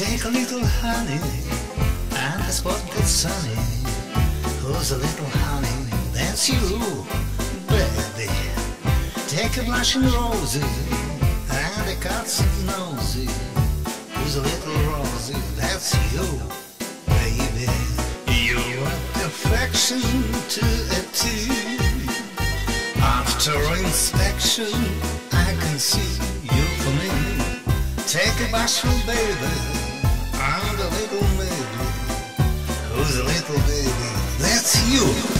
Take a little honey and a spot that's sunny. Who's a little honey? That's you, baby. Take a blushing rosy and a cat's nosy. Who's a little rosy? That's you, baby. You are perfection to a T. After inspection, I can see. Take a bashful baby and a little maybe. Who's a little baby? That's. You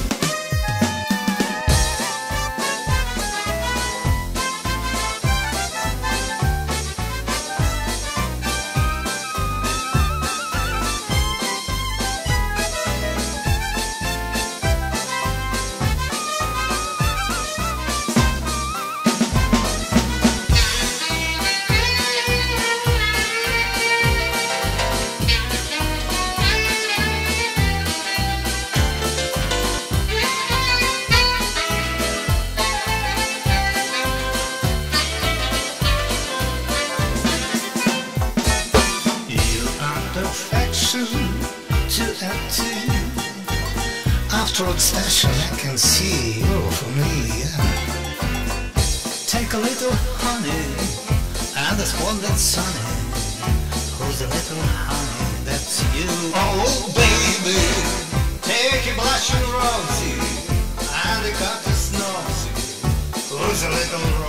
perfection to T. After obsession, I can see you for me. Take a little honey and a spot that's sunny. Who's a little honey? That's you. Oh, baby, take a blushing rosy and a cut nosy. Who's a little?